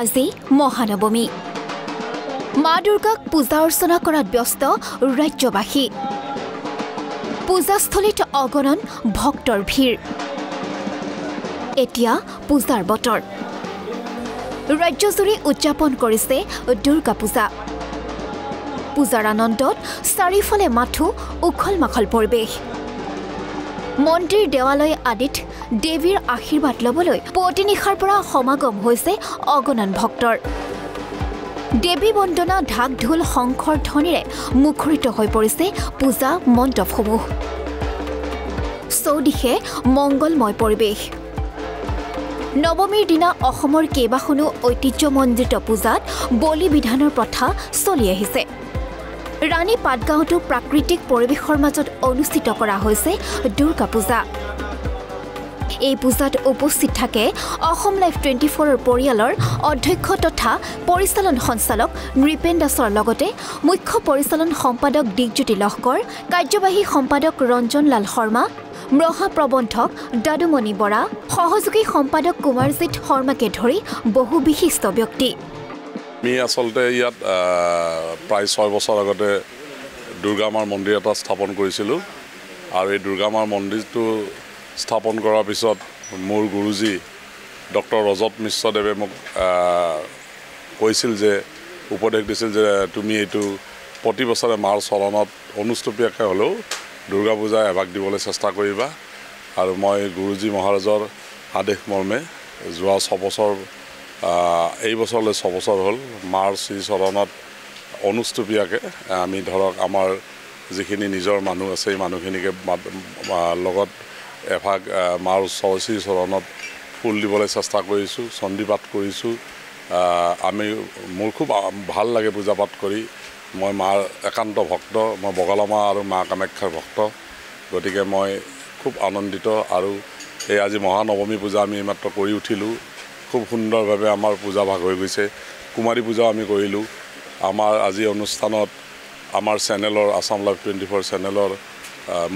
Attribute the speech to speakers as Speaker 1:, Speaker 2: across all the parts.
Speaker 1: আজি মহানৱমী। মা দুৰ্গাক পূজা অৰ্চনা কৰাত ব্যস্ত ৰাজ্যবাসী। পূজাস্থলীত অগণন ভক্তৰ ভিৰ। এতিয়া পূজাৰ বতৰ। ৰাজ্যজুৰি উদযাপন কৰিছে দুৰ্গা পূজা পূজাৰ আনন্দত চাৰিওফালে মাথো উখল মাখল পৰিৱেশ। মন্দিৰ দেৱালয় আদিত দেৱীৰ আশীৰ্বাদ ল'বলৈ পুৱতি নিশাৰ পৰা সমাগম হৈছে অগণন ভক্তৰ। দেৱী বন্দনা ঢাক ঢোল শংখৰ ধ্বনিৰে মুখৰিত হৈ পৰিছে পূজা মণ্ডপসমূহ। চৌদিশে মংগলময় পৰিৱেশ। নৱমীৰ দিনা অসমৰ কেইবাখনো ঐতিহ্যমণ্ডিত পূজাত বলি বিধানৰ প্ৰথা চলি আহিছে। ৰাণী পাটগাঁৱতো প্ৰাকৃতিক পৰিৱেশৰ মাজত অনুষ্ঠিত কৰা হৈছে দুৰ্গা পূজা। এই পূজাত উপস্থিত থাকে অসম লাইফ টুৱেণ্টি ফ'ৰৰ পৰিয়ালৰ অধ্যক্ষ তথা পৰিচালন সঞ্চালক নৃপেন দাসৰ লগতে মুখ্য পৰিচালন সম্পাদক দিগজ্যোতি লহকৰ কাৰ্যবাহী সম্পাদক ৰঞ্জন লাল শৰ্মা মহাপ্ৰবন্ধক দাদুমণি বৰা সহযোগী সম্পাদক কুমাৰজিৎ শৰ্মাকে ধৰি বহু বিশিষ্ট ব্যক্তি।
Speaker 2: আমি আচলতে ইয়াত প্ৰায় ছয় বছৰ আগতে দুৰ্গা মাৰ মন্দিৰ এটা স্থাপন কৰিছিলোঁ। আৰু এই দুৰ্গা মাৰ মন্দিৰটো স্থাপন কৰাৰ পিছত মোৰ গুৰুজী ডক্টৰ ৰজত মিশ্ৰদেৱে মোক কৈছিল যে উপদেশ দিছিল যে তুমি এইটো প্ৰতি বছৰে মাৰ চৰণত অনুষ্টুপীয়াকৈ হ'লেও দুৰ্গা পূজা এভাগ দিবলৈ চেষ্টা কৰিবা। আৰু মই গুৰুজী মহাৰাজৰ আদেশ মৰ্মে যোৱা ছবছৰ এই বছৰলৈ ছবছৰ হ'ল মাৰ শ্ৰীচৰণত অনুষ্টুপীয়াকৈ আমি ধৰক আমাৰ যিখিনি নিজৰ মানুহ আছে সেই মানুহখিনিকে লগত এভাগ মাৰ শ্ৰীচৰণত ফুল দিবলৈ চেষ্টা কৰিছোঁ চণ্ডীপাঠ কৰিছোঁ। আমি মোৰ খুব ভাল লাগে পূজা পাঠ কৰি। মই মাৰ একান্ত ভক্ত মই বগলামা আৰু মা কামাখ্যাৰ ভক্ত। গতিকে মই খুব আনন্দিত আৰু এই আজি মহানৱমী পূজা আমি এইমাত্ৰ কৰি উঠিলোঁ। খুব সুন্দৰভাৱে আমাৰ পূজা ভাগ হৈ গৈছে। কুমাৰী পূজাও আমি কৰিলোঁ। আমাৰ আজি অনুষ্ঠানত আমাৰ চেনেলৰ আছাম লাইভ টুৱেণ্টি ফ'ৰ চেনেলৰ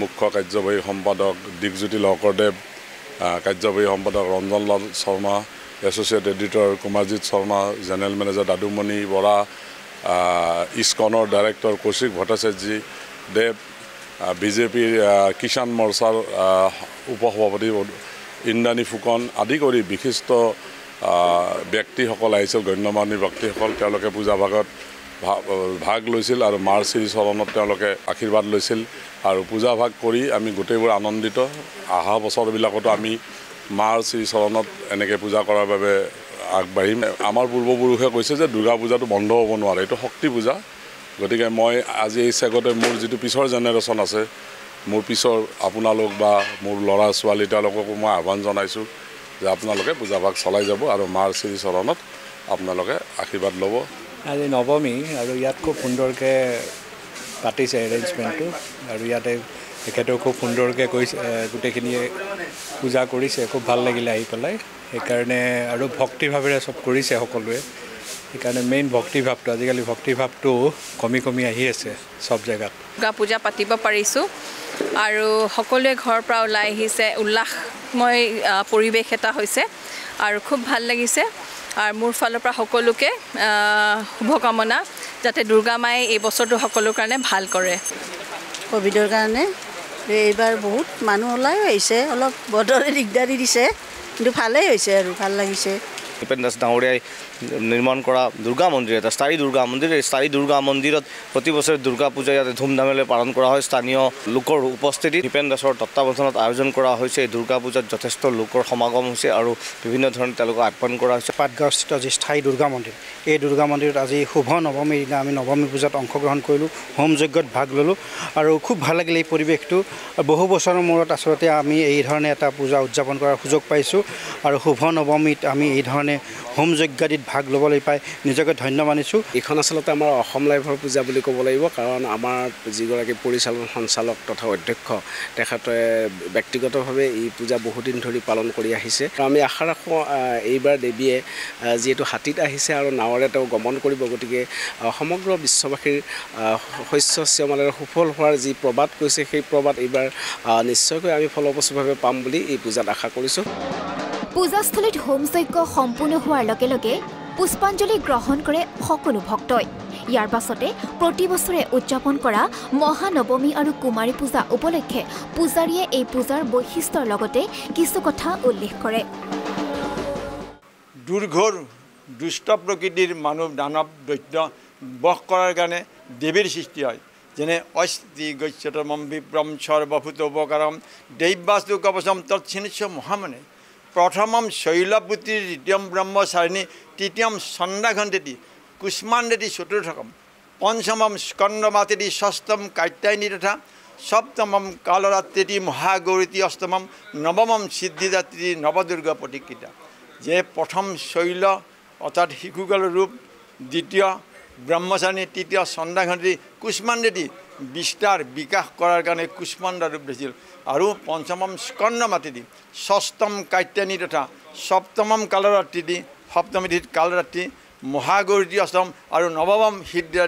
Speaker 2: মুখ্য কাৰ্যবাহী সম্পাদক দিগজ্যোতি লহকৰদেৱ কাৰ্যবাহী সম্পাদক Ranjanlal Sharma associate editor Kumarjit Sharma general manager Dadumoni Bora ইস্কনৰ director Kaushik Bhattacharya দেৱ বিজেপিৰ কিষাণ মৰ্চাৰ উপসভাপতি ইন্দ্ৰাণী ফুকন আদি কৰি বিশিষ্ট ব্যক্তিসকল আহিছিল গণ্যমান্য ব্যক্তিসকল তেওঁলোকে পূজা ভাগত ভাগ লৈছিল আৰু মাৰ শ্ৰীচৰণত তেওঁলোকে আশীৰ্বাদ লৈছিল। আৰু পূজা ভাগ কৰি আমি গোটেইবোৰ আনন্দিত। অহা বছৰবিলাকতো আমি মাৰ শ্ৰীচৰণত এনেকৈ পূজা কৰাৰ বাবে আগবাঢ়িম। আমাৰ পূৰ্বপুৰুষে কৈছে যে দুৰ্গা পূজাটো বন্ধ হ'ব নোৱাৰে এইটো শক্তি পূজা। গতিকে মই আজি এই চেগতে মোৰ যিটো পিছৰ জেনেৰেশ্যন আছে মোৰ পিছৰ আপোনালোক বা মোৰ ল'ৰা ছোৱালী তেওঁলোককো মই আহ্বান জনাইছোঁ যে আপোনালোকে পূজা ভাগ চলাই যাব আৰু মাৰ শ্ৰীচৰণত আপোনালোকে আশীৰ্বাদ ল'ব।
Speaker 3: আজি নৱমী আৰু ইয়াত খুব সুন্দৰকৈ পাতিছে এৰেঞ্জমেণ্টটো আৰু ইয়াতে তেখেতেও খুব সুন্দৰকৈ কৈছে গোটেইখিনিয়ে পূজা কৰিছে খুব ভাল লাগিলে আহি পেলাই। সেইকাৰণে আৰু ভক্তিভাৱেৰে চব কৰিছে সকলোৱে। সেইকাৰণে মেইন ভক্তিভাৱটো আজিকালি ভক্তিভাৱটো কমি কমি আহি আছে চব জেগাত।
Speaker 4: দুৰ্গা পূজা পাতিব পাৰিছোঁ। আৰু সকলোৱে ঘৰৰ পৰা ওলাই আহিছে উল্লাসময় পৰিৱেশ এটা হৈছে আৰু খুব ভাল লাগিছে। আৰু মোৰ ফালৰ পৰা সকলোকে শুভকামনা যাতে দুৰ্গা মায়ে এই বছৰটো সকলোৰ কাৰণে ভাল কৰে।
Speaker 5: ক'ভিডৰ কাৰণে এইবাৰ বহুত মানুহ ওলাই আহিছে অলপ বতৰে দিগদাৰী দিছে কিন্তু ভালেই হৈছে আৰু ভাল লাগিছে।
Speaker 6: ভূপেন দাস ডাঙৰীয়াই নিৰ্মাণ কৰা দুৰ্গা মন্দিৰ এটা স্থায়ী দুৰ্গা মন্দিৰ। এই স্থায়ী দুৰ্গা মন্দিৰত প্ৰতি বছৰে দুৰ্গা পূজা ইয়াতে ধুমধামেৰে পালন কৰা হয়। স্থানীয় লোকৰ উপস্থিতিত ভূপেন দাসৰ তত্বাৱধানত আয়োজন কৰা হৈছে। এই দুৰ্গা পূজাত যথেষ্ট লোকৰ সমাগম হৈছে আৰু বিভিন্ন ধৰণে তেওঁলোকক আহ্বান কৰা হৈছে।
Speaker 7: পাটগাঁৱস্থিত যি স্থায়ী দুৰ্গা মন্দিৰ এই দুৰ্গা মন্দিৰত আজি শুভ নৱমীৰ দিনা আমি নৱমী পূজাত অংশগ্ৰহণ কৰিলোঁ হোম যজ্ঞত ভাগ ল'লোঁ আৰু খুব ভাল লাগিল এই পৰিৱেশটো। বহু বছৰৰ মূৰত আচলতে আমি এই ধৰণে এটা পূজা উদযাপন কৰাৰ সুযোগ পাইছোঁ আৰু শুভ নৱমীত আমি এই ধৰণে হোম যজ্ঞাদিত ভাগ ল'বলৈ পাই। নিজকে ধন্য মানিছোঁ।
Speaker 8: এইখন আচলতে আমাৰ অসম লাইফৰ পূজা বুলি ক'ব লাগিব। কাৰণ আমাৰ যিগৰাকী পৰিচালন সঞ্চালক তথা অধ্যক্ষ তেখেতে ব্যক্তিগতভাৱে এই পূজা বহুদিন ধৰি পালন কৰি আহিছে। আমি আশা ৰাখোঁ এইবাৰ দেৱীয়ে যিহেতু হাতীত আহিছে আৰু নাৱেৰে তেওঁ গমন কৰিব। গতিকে সমগ্ৰ বিশ্ববাসীৰ শস্য চিয়মালেৰে সুফল হোৱাৰ যি প্ৰবাদ কৈছে সেই প্ৰবাদ এইবাৰ নিশ্চয়কৈ আমি ফলপ্ৰসূভাৱে পাম বুলি এই পূজাত আশা কৰিছোঁ।
Speaker 1: পূজাস্থলীত হোম যজ্ঞ সম্পূৰ্ণ হোৱাৰ লগে লগে পুষ্পাঞ্জলি গ্ৰহণ কৰে সকলো ভক্তই। ইয়াৰ পাছতে প্ৰতি বছৰে উদযাপন কৰা মহানৱমী আৰু কুমাৰী পূজা উপলক্ষে পূজাৰীয়ে এই পূজাৰ বৈশিষ্ট্যৰ লগতে কিছু কথা উল্লেখ কৰে।
Speaker 9: দুৰ্ঘৰ দুষ্ট প্ৰকৃতিৰ মানুহ দানৱ দৈত্য বস কৰাৰ কাৰণে দেৱীৰ সৃষ্টি হয়। যেনে অস্থি গৈশ্যতমম বিপ্ৰম সৰ্বভূত উপকাৰম দৈবাস্তু কৱচম তৎসিনিশ্য মহামনে প্ৰথমম শৈলপুতি দ্বিতীয়ম ব্ৰহ্মচাৰিণী তৃতীয়ম চন্দ্ৰাঘণ্টেদি কুষ্মাণ্ডেদি চতুর্থকম, পঞ্চমম স্কন্দমাতেদি ষষ্ঠম কাত্যায়নী তথা সপ্তমম কালরাত্রেটি মহাগৌরীতি অষ্টমম নবমম সিদ্ধিদাত্রী নবদুর্গ প্রতীকৃতা যে প্রথম শৈল, অর্থাৎ শিশুকাল রূপ, দ্বিতীয় ব্রহ্মচারিণী, তৃতীয় চন্দ্রাঘণ্টি কুষ্মাণ্ডেটি বিস্তাৰ বিকাশ কৰাৰ কাৰণে কুষ্মাণ্ডা ৰূপ দিছিল আৰু পঞ্চমম স্কন্দ মাতিদি ষষ্ঠম কাত্যানী তথা সপ্তমম সপ্তমী তিথিত কালৰাত্ৰি মহাগৌৰী অষ্টম আৰু নৱমম সিদ্ধি